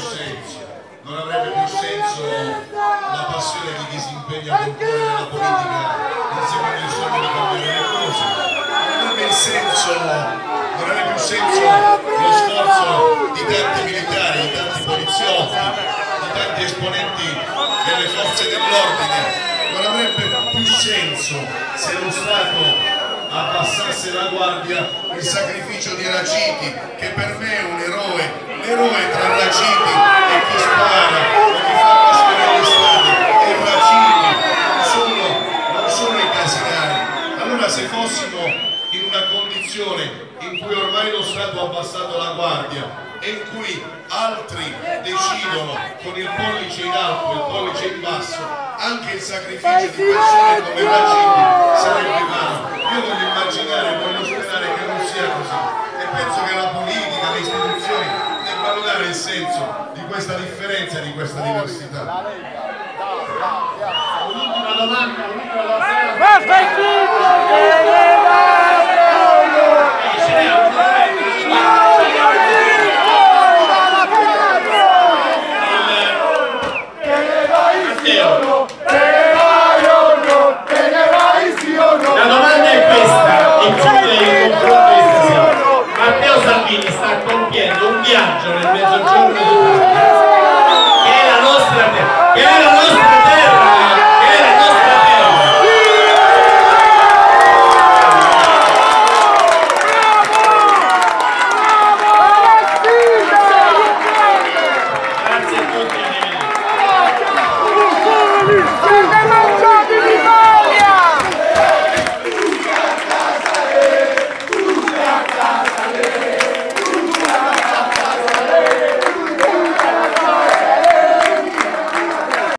senso, non avrebbe più senso la passione di chi si impegna nella politica. Insieme al sogno di cambiare le cose, non avrebbe senso, non avrebbe più senso lo sforzo di tanti militari, di tanti poliziotti, di tanti esponenti delle forze dell'ordine, non avrebbe più senso se lo Stato abbassasse la guardia il sacrificio di Raciti che per me è un eroe, un eroe tra Raciti e chi spara o chi fa stati è Raciti non sono, i casinari allora se fossimo in una condizione in cui ormai lo Stato ha abbassato la guardia e in cui altri decidono con il pollice in alto e il pollice in basso anche il sacrificio di persone come Raciti sarebbe vano. Io voglio immaginare, voglio sperare che non sia così. E penso che la politica, il senso di questa differenza e di questa diversità. Un'ultima domanda, un'ultima domanda. Matteo